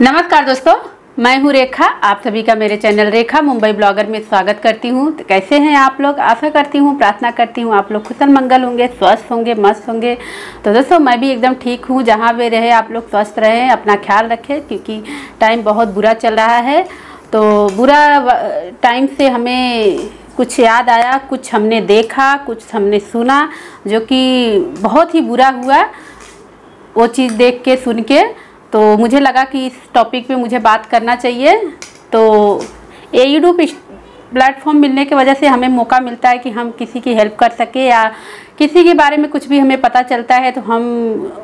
नमस्कार दोस्तों, मैं हूँ रेखा। आप सभी का मेरे चैनल रेखा मुंबई ब्लॉगर में स्वागत करती हूँ। तो कैसे हैं आप लोग? आशा करती हूँ, प्रार्थना करती हूँ आप लोग कुशल मंगल होंगे, स्वस्थ होंगे, मस्त होंगे। तो दोस्तों, मैं भी एकदम ठीक हूँ, जहाँ भी रहे आप लोग स्वस्थ रहें, अपना ख्याल रखें, क्योंकि टाइम बहुत बुरा चल रहा है। तो बुरा टाइम से हमें कुछ याद आया, कुछ हमने देखा, कुछ हमने सुना, जो कि बहुत ही बुरा हुआ, वो चीज़ देख के, सुन के। तो मुझे लगा कि इस टॉपिक पे मुझे बात करना चाहिए। तो ए यूट्यूब प्लेटफॉर्म मिलने की वजह से हमें मौका मिलता है कि हम किसी की हेल्प कर सके या किसी के बारे में कुछ भी हमें पता चलता है तो हम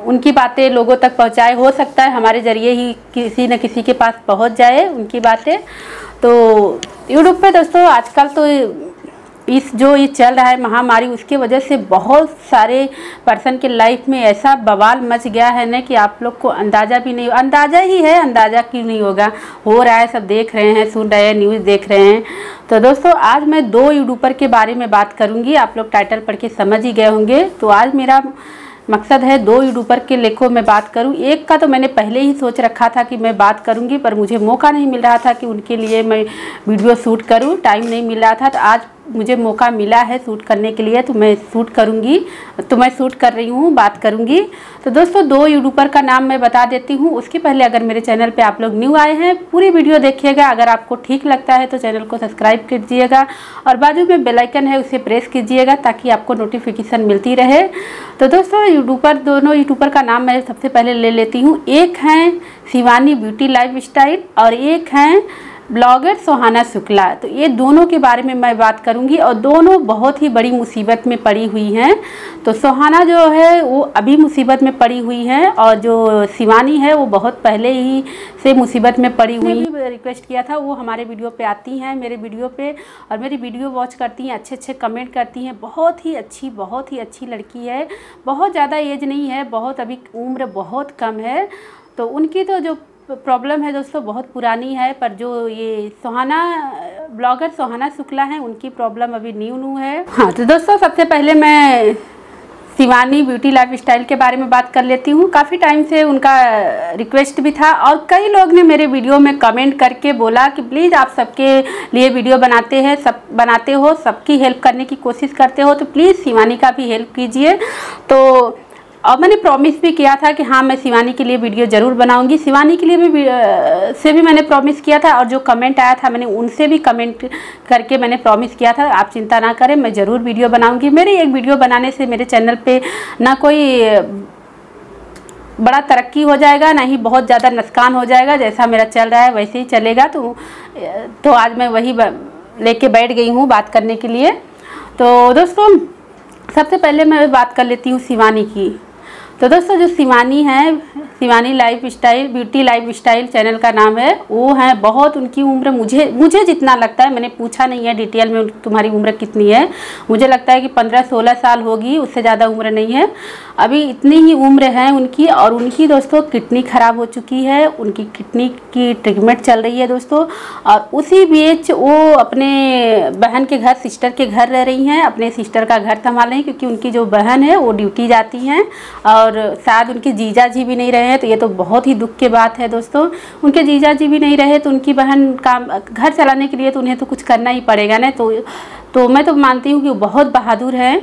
उनकी बातें लोगों तक पहुँचाए। हो सकता है हमारे ज़रिए ही किसी न किसी के पास पहुँच जाए उनकी बातें। तो यूट्यूब पे दोस्तों आजकल तो इस जो ये चल रहा है महामारी, उसके वजह से बहुत सारे पर्सन के लाइफ में ऐसा बवाल मच गया है ना कि आप लोग को अंदाज़ा भी नहीं, अंदाज़ा ही है, अंदाज़ा क्यों नहीं होगा? हो रहा है, सब देख रहे हैं, सुन रहे हैं न्यूज़ देख रहे हैं। तो दोस्तों, आज मैं दो यूट्यूबर के बारे में बात करूँगी, आप लोग टाइटल पढ़ के समझ ही गए होंगे। तो आज मेरा मकसद है दो यूट्यूबर के लेखों में बात करूँ। एक का तो मैंने पहले ही सोच रखा था कि मैं बात करूँगी, पर मुझे मौका नहीं मिल रहा था कि उनके लिए मैं वीडियो शूट करूँ टाइम नहीं मिल रहा था। तो आज मुझे मौका मिला है शूट करने के लिए तो मैं शूट करूँगी। तो मैं सूट कर रही हूँ, बात करूँगी। तो दोस्तों, दो यूट्यूबर का नाम मैं बता देती हूँ। उसके पहले अगर मेरे चैनल पे आप लोग न्यू आए हैं, पूरी वीडियो देखिएगा। अगर आपको ठीक लगता है तो चैनल को सब्सक्राइब कीजिएगा। और बाजू में बेलाइकन है, उसे प्रेस कीजिएगा, ताकि आपको नोटिफिकेशन मिलती रहे। तो दोस्तों यूट्यूबर दोनों यूट्यूबर का नाम मैं सबसे पहले ले लेती हूँ। एक हैं शिवानी ब्यूटी लाइफ और एक हैं ब्लॉगर सोहाना शुक्ला। तो ये दोनों के बारे में मैं बात करूँगी और दोनों बहुत ही बड़ी मुसीबत में पड़ी हुई हैं। तो सोहाना जो है, वो अभी मुसीबत में पड़ी हुई है और जो शिवानी है, वो बहुत पहले ही से मुसीबत में पड़ी हुई रिक्वेस्ट किया था, वो हमारे वीडियो पे आती हैं, मेरे वीडियो पे। और मेरी वीडियो वॉच करती हैं अच्छे अच्छे कमेंट करती हैं। बहुत ही अच्छी, बहुत ही अच्छी लड़की है। बहुत ज़्यादा एज नहीं है, बहुत अभी उम्र बहुत कम है। तो उनकी तो जो प्रॉब्लम है दोस्तों, बहुत पुरानी है, पर जो ये सोहाना, ब्लॉगर सोहाना शुक्ला हैं, उनकी प्रॉब्लम अभी न्यू न्यू है। हाँ तो दोस्तों, सबसे पहले मैं शिवानी ब्यूटी लाइफ स्टाइल के बारे में बात कर लेती हूँ। काफ़ी टाइम से उनका रिक्वेस्ट भी था और कई लोग ने मेरे वीडियो में कमेंट करके बोला कि प्लीज़ आप सबके लिए वीडियो बनाते हैं, सब बनाते हो, सबकी हेल्प करने की कोशिश करते हो तो प्लीज़ शिवानी का भी हेल्प कीजिए। तो और मैंने प्रॉमिस भी किया था कि हाँ मैं शिवानी के लिए वीडियो ज़रूर बनाऊँगी। शिवानी के लिए भी से भी मैंने प्रॉमिस किया था और जो कमेंट आया था, मैंने उनसे भी कमेंट करके मैंने प्रॉमिस किया था। आप चिंता ना करें, मैं ज़रूर वीडियो बनाऊँगी। मेरे एक वीडियो बनाने से मेरे चैनल पे ना कोई, बड़ा तरक्की हो जाएगा, ना ही बहुत ज़्यादा नुकसान हो जाएगा। जैसा मेरा चल रहा है, वैसे ही चलेगा। तो तो आज मैं वही लेके बैठ गई हूँ बात करने के लिए। तो दोस्तों, सबसे पहले मैं बात कर लेती हूँ शिवानी की। तो दोस्तों, जो शिवानी है Shivani lifestyle beauty lifestyle channel का नाम है, वो है बहुत उनकी उम्र मुझे मुझे जितना लगता है, मैंने पूछा नहीं है डिटेल में तुम्हारी उम्र कितनी है। मुझे लगता है कि पंद्रह सोलह साल होगी, उससे ज़्यादा उम्र नहीं है। अभी इतनी ही उम्र है उनकी, और उनकी दोस्तों, किडनी ख़राब हो चुकी है, उनकी किडनी की ट्रीटमेंट चल रही है दोस्तों, और उसी बीच वो अपने बहन के घर सिस्टर के घर रह रही हैं, अपने सिस्टर का घर संभाल रही हैं, क्योंकि उनकी जो बहन है, वो ड्यूटी जाती हैं, और शायद उनके जीजा जी भी नहीं रहे हैं तो ये तो बहुत ही दुख की बात है दोस्तों। उनके जीजा जी भी नहीं रहे तो उनकी बहन काम, घर चलाने के लिए तो उन्हें तो कुछ करना ही पड़ेगा ना। तो तो मैं तो मानती हूँ कि वो बहुत बहादुर हैं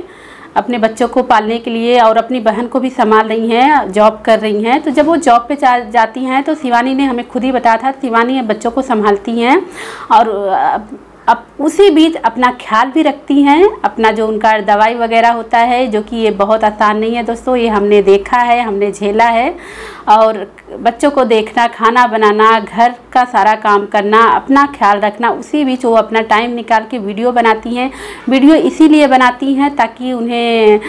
अपने बच्चों को पालने के लिए और अपनी बहन को भी संभाल रही हैं, जॉब कर रही हैं। तो जब वो जॉब पे जा, जाती हैं तो शिवानी ने हमें खुद ही बताया था, शिवानी बच्चों को संभालती हैं और अब उसी बीच अपना ख्याल भी रखती हैं। अपना जो उनका दवाई वगैरह होता है, जो कि ये बहुत आसान नहीं है दोस्तों, ये हमने देखा है, हमने झेला है। और बच्चों को देखना, खाना बनाना, घर का सारा काम करना, अपना ख्याल रखना, उसी बीच वो अपना टाइम निकाल के वीडियो बनाती हैं। वीडियो इसीलिए बनाती हैं ताकि उन्हें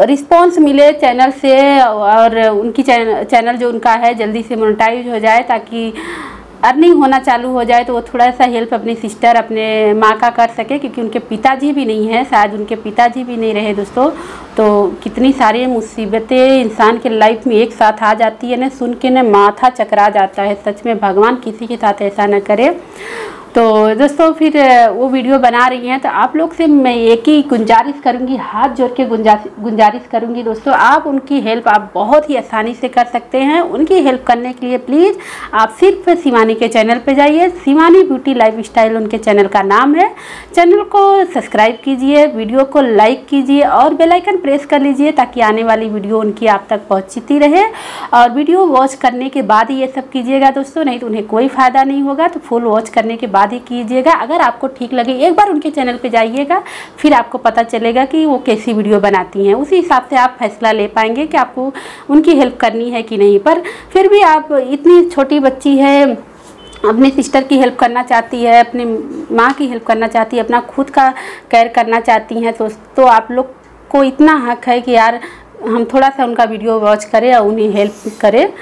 रिस्पॉन्स मिले चैनल से और उनकी चैनल जो उनका है, जल्दी से मोनेटाइज हो जाए ताकि अर्निंग होना चालू हो जाए तो वो थोड़ा सा हेल्प अपनी सिस्टर, अपने माँ का कर सके, क्योंकि उनके पिताजी भी नहीं हैं, शायद उनके पिताजी भी नहीं रहे दोस्तों। तो कितनी सारी मुसीबतें इंसान के लाइफ में एक साथ आ जाती है ना सुन के ना माथा चकरा जाता है। सच में भगवान किसी के साथ ऐसा ना करे। तो दोस्तों, फिर वो वीडियो बना रही हैं तो आप लोग से मैं एक ही गुंजारिश करूँगी, हाथ जोड़ के गुंजारिश करूँगी दोस्तों। आप उनकी हेल्प आप बहुत ही आसानी से कर सकते हैं। उनकी हेल्प करने के लिए प्लीज़, आप सिर्फ़ शिवानी के चैनल पे जाइए। शिवानी ब्यूटी लाइफ स्टाइल उनके चैनल का नाम है। चैनल को सब्सक्राइब कीजिए, वीडियो को लाइक कीजिए और बेलाइकन प्रेस कर लीजिए, ताकि आने वाली वीडियो उनकी आप तक पहुँचती रहे। और वीडियो वॉच करने के बाद ये सब कीजिएगा दोस्तों, नहीं तो उन्हें कोई फ़ायदा नहीं होगा। तो फुल वॉच करने के बाद बाद ही कीजिएगा। अगर आपको ठीक लगे, एक बार उनके चैनल पे जाइएगा, फिर आपको पता चलेगा कि वो कैसी वीडियो बनाती हैं। उसी हिसाब से आप फैसला ले पाएँगे कि आपको उनकी हेल्प करनी है कि नहीं। पर फिर भी आप इतनी छोटी बच्ची है, अपने सिस्टर की हेल्प करना चाहती है, अपनी माँ की हेल्प करना चाहती है, अपना खुद का केयर करना चाहती हैं तो तो आप लोग को इतना हक है कि यार, हम थोड़ा सा उनका वीडियो वॉच करें और उन्हें हेल्प करें।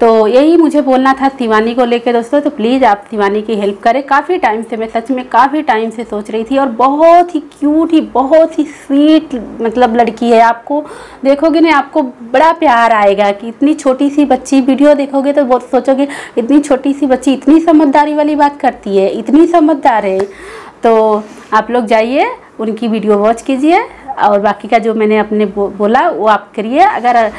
तो यही मुझे बोलना था शिवानी को लेकर दोस्तों तो प्लीज़ आप शिवानी की हेल्प करें। काफ़ी टाइम से मैं सच में काफ़ी टाइम से सोच रही थी और बहुत ही क्यूट ही, बहुत ही स्वीट मतलब लड़की है आपको। देखोगे ना, आपको बड़ा प्यार आएगा कि इतनी छोटी सी बच्ची वीडियो देखोगे तो बहुत सोचोगे, इतनी छोटी सी बच्ची इतनी समझदारी वाली बात करती है, इतनी समझदार है। तो आप लोग जाइए, उनकी वीडियो वॉच कीजिए और बाकी का जो मैंने अपने बोला वो आप करिए। अगर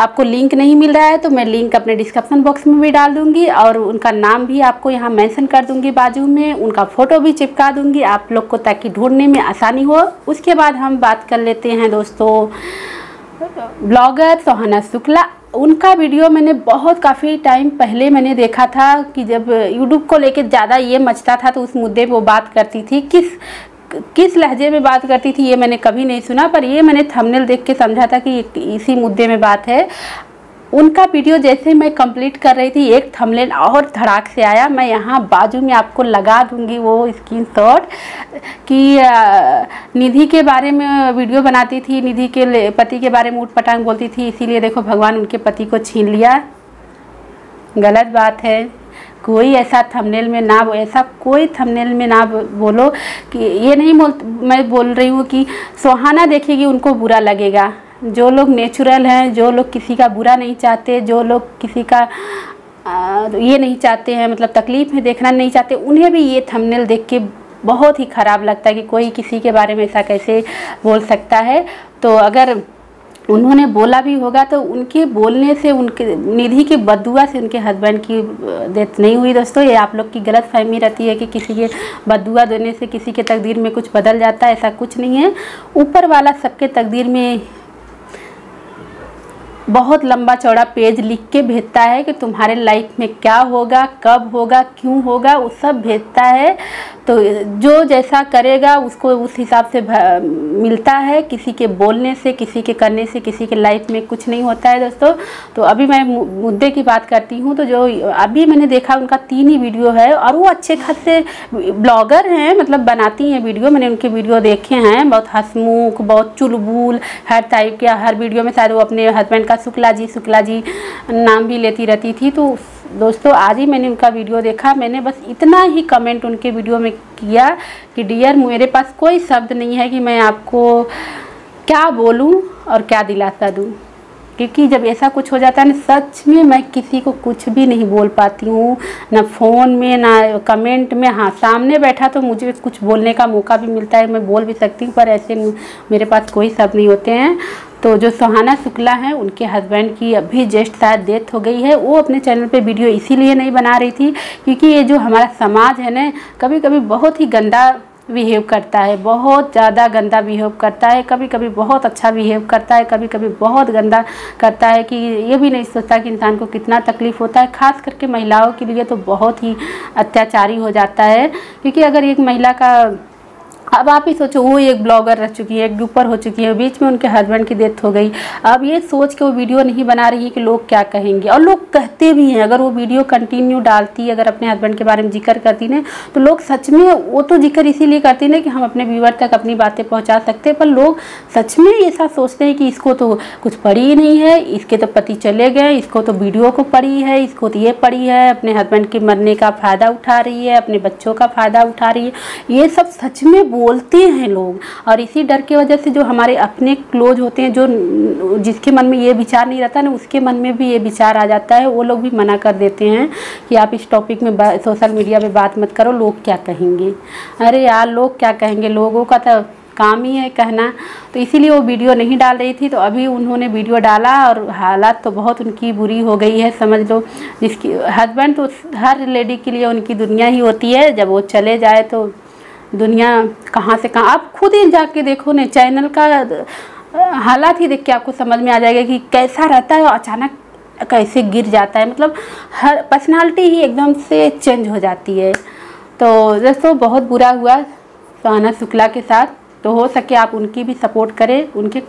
आपको लिंक नहीं मिल रहा है तो मैं लिंक अपने डिस्क्रिप्शन बॉक्स में भी डाल दूँगी और उनका नाम भी आपको यहाँ मेंशन कर दूँगी बाजू में, उनका फ़ोटो भी चिपका दूँगी आप लोग को ताकि ढूँढने में आसानी हो। उसके बाद हम बात कर लेते हैं दोस्तों ब्लॉगर सोहाना शुक्ला। उनका वीडियो मैंने बहुत काफ़ी टाइम पहले मैंने देखा था कि जब यूट्यूब को लेकर ज़्यादा ये मचता था तो उस मुद्दे पर बात करती थी, किस किस लहजे में बात करती थी, ये मैंने कभी नहीं सुना, पर ये मैंने थंबनेल देख के समझा था कि इसी मुद्दे में बात है। उनका वीडियो जैसे मैं कंप्लीट कर रही थी, एक थंबनेल और धड़ाक से आया। मैं यहाँ बाजू में आपको लगा दूँगी वो स्क्रीन शॉट कि निधि के बारे में वीडियो बनाती थी, निधि के पति के बारे में उठ पटांग बोलती थी, इसीलिए देखो भगवान उनके पति को छीन लिया। गलत बात है। कोई ऐसा थंबनेल में ना ऐसा कोई थंबनेल में ना बोलो कि ये नहीं बोल मैं बोल रही हूँ कि सुहाना देखेगी उनको बुरा लगेगा। जो लोग नेचुरल हैं जो लोग किसी का बुरा नहीं चाहते जो लोग किसी का आ, ये नहीं चाहते हैं मतलब तकलीफ़ में देखना नहीं चाहते उन्हें भी ये थंबनेल देख के बहुत ही ख़राब लगता है कि कोई किसी के बारे में ऐसा कैसे बोल सकता है। तो अगर उन्होंने बोला भी होगा तो उनके बोलने से, उनके निधि की बदुआ से उनके हस्बैंड की डेथ नहीं हुई दोस्तों। ये आप लोग की गलत फहमी रहती है कि किसी के बदुआ देने से किसी के तकदीर में कुछ बदल जाता है, ऐसा कुछ नहीं है। ऊपर वाला सबके तकदीर में बहुत लंबा चौड़ा पेज लिख के भेजता है कि तुम्हारे लाइफ में क्या होगा, कब होगा, क्यों होगा, वो सब भेजता है। तो जो जैसा करेगा, उसको उस हिसाब से मिलता है। किसी के बोलने से, किसी के करने से, किसी के लाइफ में कुछ नहीं होता है दोस्तों। तो अभी मैं मुद्दे की बात करती हूँ। तो जो अभी मैंने देखा, उनका तीन ही वीडियो है और वो अच्छे खासे ब्लॉगर हैं मतलब बनाती हैं वीडियो मैंने उनके वीडियो देखे हैं। बहुत हंसमुख, बहुत चुलबुल, हर टाइप के, हर वीडियो में शायद वो अपने हस्बैंड का शुक्ला जी शुक्ला जी नाम भी लेती रहती थी। तो दोस्तों, आज ही मैंने उनका वीडियो देखा। मैंने बस इतना ही कमेंट उनके वीडियो में किया कि, डियर, मेरे पास कोई शब्द नहीं है कि मैं आपको क्या बोलूँ और क्या दिलासा दूँ। क्योंकि जब ऐसा कुछ हो जाता है ना, सच में मैं किसी को कुछ भी नहीं बोल पाती हूँ। ना फ़ोन में, ना कमेंट में। हाँ सामने बैठा तो मुझे कुछ बोलने का मौका भी मिलता है। मैं बोल भी सकती हूँ, पर ऐसे मेरे पास कोई शब्द नहीं होते हैं। तो जो सुहाना शुक्ला हैं, उनके हस्बैंड की अभी जस्ट शायद डेथ हो गई है। वो अपने चैनल पे वीडियो इसीलिए नहीं बना रही थी, क्योंकि ये जो हमारा समाज है ना कभी कभी बहुत ही गंदा बिहेव करता है, बहुत ज़्यादा गंदा बिहेव करता है कभी कभी बहुत अच्छा बिहेव करता है कभी कभी बहुत गंदा करता है कि ये भी नहीं सोचता कि इंसान को कितना तकलीफ़ होता है। ख़ास करके महिलाओं के लिए तो बहुत ही अत्याचारी हो जाता है, क्योंकि अगर एक महिला का अब आप ही सोचो, वो एक ब्लॉगर रह चुकी है, एक ड्यूपर हो चुकी है, बीच में उनके हस्बैंड की डेथ हो गई। अब ये सोच के वो वीडियो नहीं बना रही है कि लोग क्या कहेंगे। और लोग कहते भी हैं, अगर वो वीडियो कंटिन्यू डालती, अगर अपने हस्बैंड के बारे में ज़िक्र करती ना तो लोग सच में वो तो ज़िक्र इसीलिए करती ना कि हम अपने व्यूवर तक अपनी बातें पहुँचा सकते हैं, पर लोग सच में ऐसा सोचते हैं कि इसको तो कुछ पड़ी ही नहीं है, इसके तो पति चले गए, इसको तो वीडियो को पड़ी है, इसको तो ये पड़ी है, अपने हस्बैंड के मरने का फ़ायदा उठा रही है, अपने बच्चों का फ़ायदा उठा रही है। ये सब सच में बोलते हैं लोग। और इसी डर की वजह से जो हमारे अपने क्लोज होते हैं, जो जिसके मन में ये विचार नहीं रहता ना, उसके मन में भी ये विचार आ जाता है। वो लोग भी मना कर देते हैं कि आप इस टॉपिक में सोशल मीडिया पे बात मत करो, लोग क्या कहेंगे? अरे यार, लोग क्या कहेंगे? लोगों का तो काम ही है कहना। तो इसीलिए वो वीडियो नहीं डाल रही थी तो अभी उन्होंने वीडियो डाला और हालात तो बहुत उनकी बुरी हो गई है, समझ लो। जिसकी हस्बैंड तो हर लेडी के लिए उनकी दुनिया ही होती है। जब वो चले जाए तो दुनिया कहाँ से कहाँ। आप खुद ही जाके देखो ना, चैनल का हालात ही देख के आपको समझ में आ जाएगा कि कैसा रहता है और अचानक कैसे गिर जाता है। मतलब हर पर्सनालिटी ही एकदम से चेंज हो जाती है। तो दोस्तों, बहुत बुरा हुआ सुहाना शुक्ला के साथ। तो हो सके आप उनकी भी सपोर्ट करें, उनके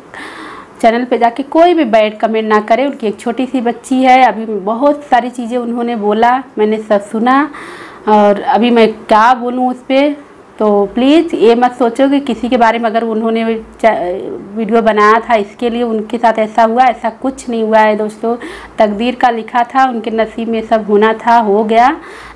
चैनल पे जाके कोई भी बैड कमेंट ना करें। उनकी एक छोटी सी बच्ची है, अभी बहुत सारी चीज़ें उन्होंने बोला, मैंने सब सुना और अभी मैं क्या बोलूँ उस पर तो प्लीज़ ये मत सोचो कि किसी के बारे में अगर उन्होंने वीडियो बनाया था, इसके लिए उनके साथ ऐसा हुआ, ऐसा कुछ नहीं हुआ है दोस्तों। तकदीर का लिखा था, उनके नसीब में सब होना था, हो गया।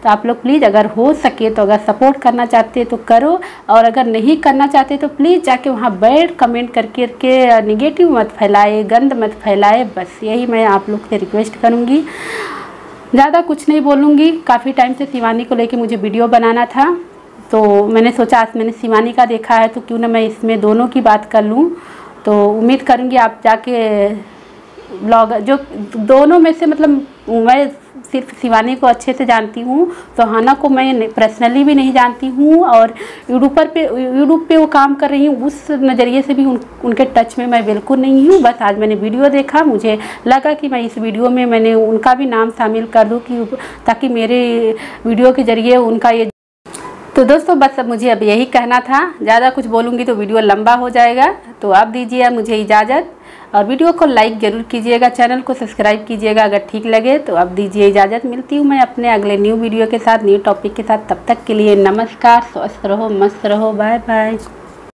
तो आप लोग प्लीज़ अगर हो सके तो अगर सपोर्ट करना चाहते तो करो, और अगर नहीं करना चाहते तो प्लीज़ जाके वहाँ बैठ कमेंट करके, के निगेटिव मत फैलाए, गंद मत फैलाए, बस यही मैं आप लोग से रिक्वेस्ट करूँगी। ज़्यादा कुछ नहीं बोलूँगी। काफ़ी टाइम से शिवानी को लेके मुझे वीडियो बनाना था। तो मैंने सोचा आज मैंने शिवानी का देखा है तो क्यों ना मैं इसमें दोनों की बात कर लूँ? तो उम्मीद करूँगी आप जाके ब्लॉग जो दोनों में से मतलब मैं सिर्फ़ शिवानी को अच्छे से जानती हूँ सुहाना को मैं पर्सनली भी नहीं जानती हूँ और यूट्यूबर पे यूट्यूब पे वो काम कर रही हूँ उस नज़रिए से भी उन, उनके टच में मैं बिल्कुल नहीं हूँ बस आज मैंने वीडियो देखा मुझे लगा कि मैं इस वीडियो में मैंने उनका भी नाम शामिल कर दूँ कि ताकि मेरे वीडियो के ज़रिए उनका ये तो दोस्तों बस अब मुझे अब यही कहना था। ज़्यादा कुछ बोलूँगी तो वीडियो लंबा हो जाएगा। तो आप दीजिए मुझे इजाज़त। और वीडियो को लाइक ज़रूर कीजिएगा, चैनल को सब्सक्राइब कीजिएगा अगर ठीक लगे तो आप दीजिए इजाज़त। मिलती हूँ मैं अपने अगले न्यू वीडियो के साथ न्यू टॉपिक के साथ। तब तक के लिए नमस्कार, स्वस्थ रहो, मस्त रहो। Bye bye